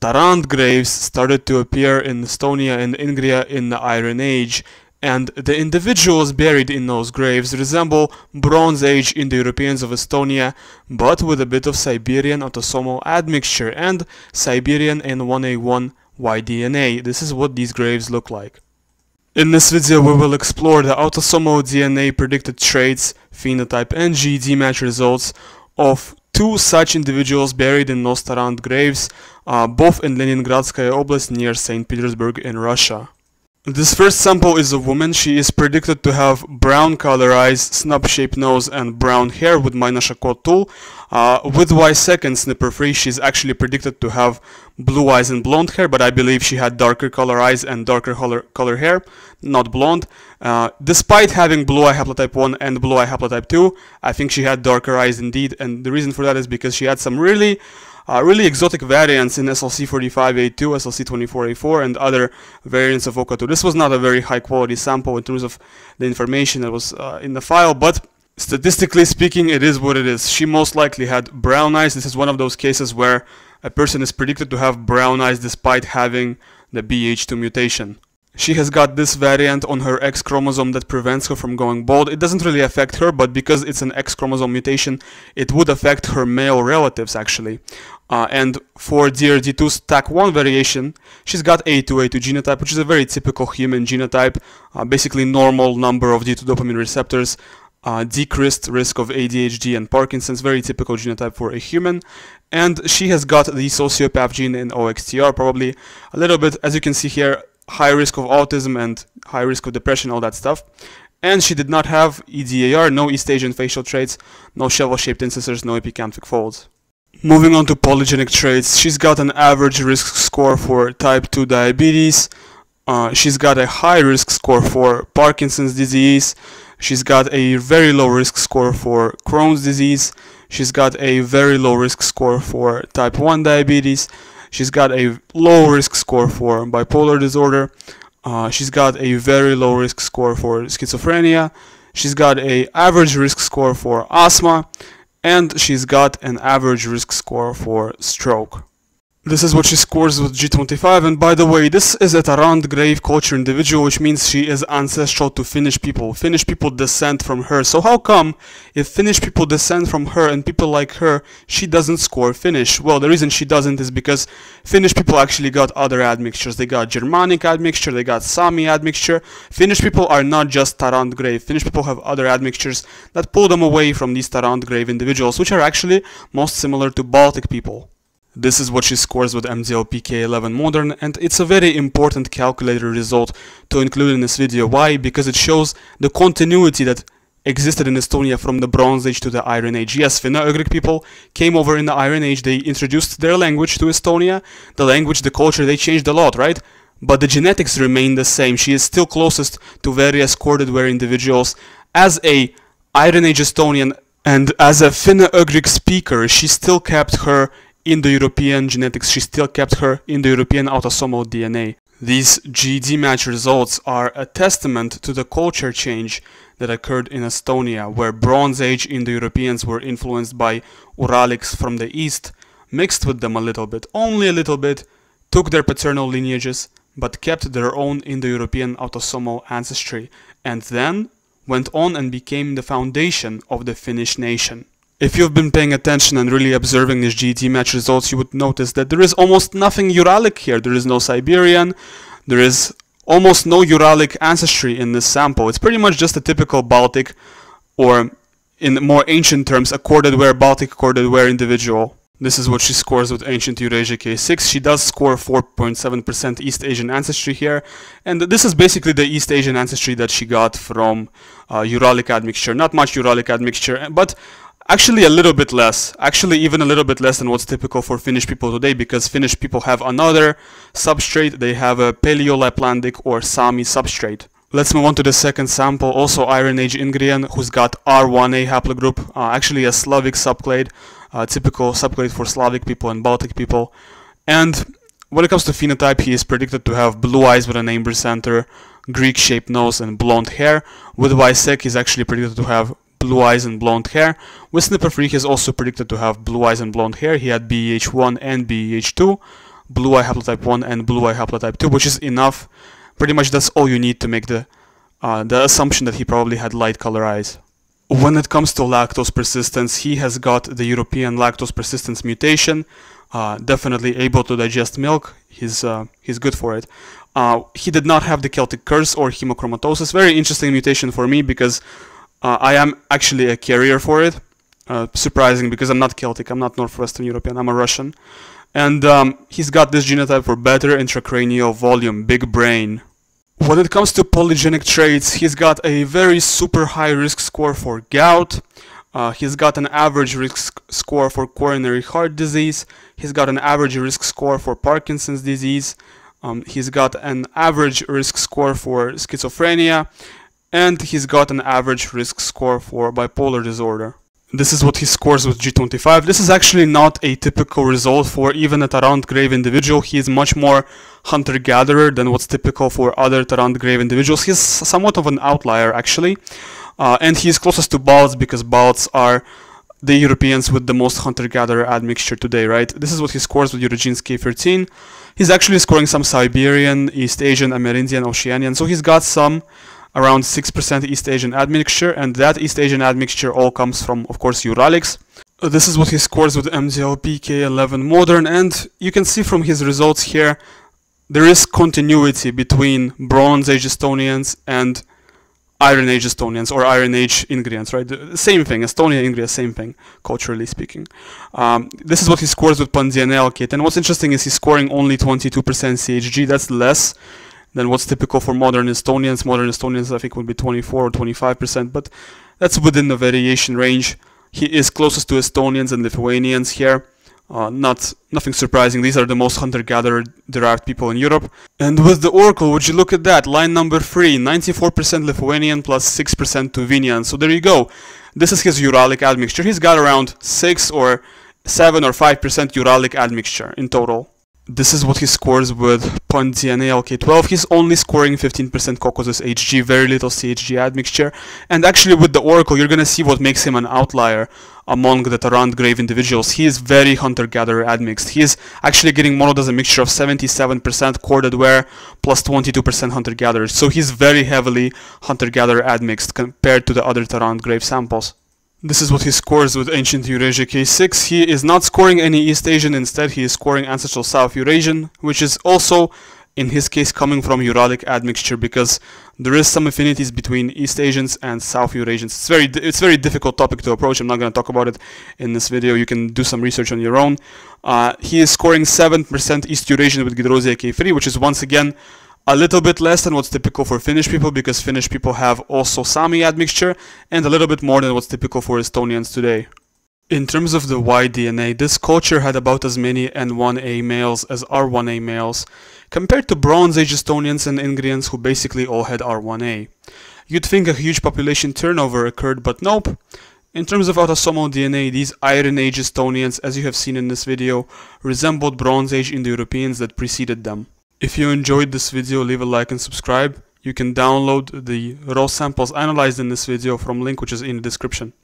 Tarand graves started to appear in Estonia and Ingria in the Iron Age, and the individuals buried in those graves resemble Bronze Age Indo-Europeans of Estonia, but with a bit of Siberian autosomal admixture and Siberian N1A1 Y-DNA. This is what these graves look like. In this video we will explore the autosomal DNA predicted traits, phenotype and GEDmatch results of two such individuals buried in Nostarant graves, uh, both in Leningradskaya Oblast near St. Petersburg in Russia. This first sample is a woman. She is predicted to have brown color eyes, snub-shaped nose, and brown hair with Maina-Shakot tool. Uh, with Y-second snipper free, she's actually predicted to have blue eyes and blonde hair, but I believe she had darker color eyes and darker color, color hair, not blonde. Uh, despite having blue eye haplotype 1 and blue eye haplotype 2, I think she had darker eyes indeed, and the reason for that is because she had some really uh, really exotic variants in SLC45A2, SLC24A4, and other variants of OCA2. This was not a very high quality sample in terms of the information that was uh, in the file, but statistically speaking, it is what it is. She most likely had brown eyes. This is one of those cases where a person is predicted to have brown eyes despite having the BH2 mutation. She has got this variant on her X chromosome that prevents her from going bald. It doesn't really affect her, but because it's an X chromosome mutation, it would affect her male relatives actually. Uh, and for DRD2's Taq1 variation, she's got A2A2 genotype, which is a very typical human genotype, uh, basically normal number of D2 dopamine receptors, uh, decreased risk of ADHD and Parkinson's, very typical genotype for a human. And she has got the sociopath gene in OXTR, probably a little bit, as you can see here, high risk of autism and high risk of depression, all that stuff. And she did not have EDAR, no East Asian facial traits, no shovel-shaped incisors, no epicanthic folds. Moving on to polygenic traits, she's got an average risk score for type 2 diabetes, uh, she's got a high risk score for Parkinson's disease, she's got a very low risk score for Crohn's disease, she's got a very low risk score for type 1 diabetes, She's got a low risk score for bipolar disorder. Uh, she's got a very low risk score for schizophrenia. She's got a average risk score for asthma, and she's got an average risk score for stroke. This is what she scores with G25 and by the way this is a Tarand grave culture individual which means she is ancestral to Finnish people. Finnish people descend from her. So how come if Finnish people descend from her and people like her she doesn't score Finnish? Well the reason she doesn't is because Finnish people actually got other admixtures. They got Germanic admixture, they got Sami admixture. Finnish people are not just Tarand grave. Finnish people have other admixtures that pull them away from these Tarand grave individuals which are actually most similar to Baltic people. This is what she scores with MDLPK11 Modern and it's a very important calculator result to include in this video. Why? Because it shows the continuity that existed in Estonia from the Bronze Age to the Iron Age. Yes, Finno-Ugric uh, people came over in the Iron Age, they introduced their language to Estonia, the language, the culture, they changed a lot, right? But the genetics remain the same. She is still closest to various corded ware individuals. As a Iron Age Estonian and as a Finno-Ugric uh, speaker, she still kept her Indo-European genetics, she still kept her in the European autosomal DNA. These GEDmatch results are a testament to the culture change that occurred in Estonia, where Bronze Age Indo-Europeans were influenced by Uralics from the east, mixed with them a little bit, only a little bit, took their paternal lineages, but kept their own Indo-European autosomal ancestry, and then went on and became the foundation of the Finnish nation. If you've been paying attention and really observing these GEDmatch results, you would notice that there is almost nothing Uralic here. There is no Siberian, there is almost no Uralic ancestry in this sample. It's pretty much just a typical Baltic, or in more ancient terms, a corded ware Baltic corded ware individual. This is what she scores with Ancient Eurasia K6. She does score 4.7% East Asian ancestry here. And this is basically the East Asian ancestry that she got from uh, Uralic admixture. Not much Uralic admixture, but Actually, a little bit less. Actually, even a little bit less than what's typical for Finnish people today, because Finnish people have another substrate. They have a Paleo-Laplandic or Sami substrate. Let's move on to the second sample, also Iron Age Ingrian, who's got R1A haplogroup, uh, actually a Slavic subclade, uh, typical subclade for Slavic people and Baltic people. And when it comes to phenotype, he is predicted to have blue eyes with an amber center, Greek-shaped nose, and blonde hair. With Y-sec, he's actually predicted to have blue eyes and blonde hair. With Snipper Freak he's also predicted to have blue eyes and blonde hair. He had BEH1 and BEH2. blue eye haplotype 1 and blue eye haplotype 2, which is enough. Pretty much that's all you need to make the, uh, the assumption that he probably had light color eyes. When it comes to lactose persistence, he has got the European lactose persistence mutation, uh, definitely able to digest milk. He's, uh, he's good for it. Uh, he did not have the Celtic curse or hemochromatosis. Very interesting mutation for me because uh, I am actually a carrier for it. Uh, surprising because I'm not Celtic, I'm not Northwestern European, I'm a Russian. And um, he's got this genotype for better intracranial volume, big brain. When it comes to polygenic traits, he's got a very super high risk score for gout. Uh, he's got an average risk score for coronary heart disease. He's got an average risk score for Parkinson's disease. Um, he's got an average risk score for schizophrenia. And he's got an average risk score for bipolar disorder. This is what he scores with G25. This is actually not a typical result for even a Tarand-Grave individual. He is much more hunter-gatherer than what's typical for other Tarand-Grave individuals. He's somewhat of an outlier actually. Uh, and he's closest to Balts because Balts are the Europeans with the most hunter-gatherer admixture today, right? This is what he scores with Eurogenes K13. He's actually scoring some Siberian, East Asian, Amerindian, Oceanian, so he's got some around 6% East Asian admixture, and that East Asian admixture all comes from, of course, Uralics. Uh, this is what he scores with MDLP K11 Modern, and you can see from his results here, there is continuity between Bronze Age Estonians and Iron Age Estonians or Iron Age Ingrians, right? The same thing, Estonia, Ingria, same thing, culturally speaking. Um, this is what he scores with Pandianel kit, and what's interesting is he's scoring only 22% CHG, that's less than what's typical for modern Estonians. Modern Estonians, I think, would be 24 or 25%, but that's within the variation range. He is closest to Estonians and Lithuanians here. Uh, not nothing surprising. These are the most hunter-gatherer derived people in Europe. And with the Oracle, would you look at that? Line number three, 94% Lithuanian plus 6% Tuvinian. So there you go. This is his Uralic admixture. He's got around 6 or 7 or 5% Uralic admixture in total. This is what he scores with Pontiane LK12. He's only scoring 15% Caucasus HG, very little CHG admixture. And actually with the Oracle, you're gonna see what makes him an outlier among the Tarand-Grave individuals. He is very hunter-gatherer admixed. He is actually getting modeled as a mixture of 77% corded ware plus 22% hunter-gatherer. So he's very heavily hunter-gatherer admixed compared to the other Tarand-Grave samples. This is what he scores with Ancient Eurasia K6. He is not scoring any East Asian, instead he is scoring Ancestral South Eurasian, which is also, in his case, coming from Uralic admixture because there is some affinities between East Asians and South Eurasians. It's very, it's very difficult topic to approach. I'm not going to talk about it in this video. You can do some research on your own. Uh, he is scoring 7% East Eurasian with Gedrosiae K3, which is once again a little bit less than what's typical for Finnish people because Finnish people have also Sami admixture and a little bit more than what's typical for Estonians today. In terms of the Y DNA, this culture had about as many N1A males as R1A males, compared to Bronze Age Estonians and Ingrians who basically all had R1A. You'd think a huge population turnover occurred, but nope. In terms of autosomal DNA, these Iron Age Estonians, as you have seen in this video, resembled Bronze Age Indo-Europeans that preceded them. If you enjoyed this video, leave a like and subscribe. You can download the raw samples analyzed in this video from link which is in the description.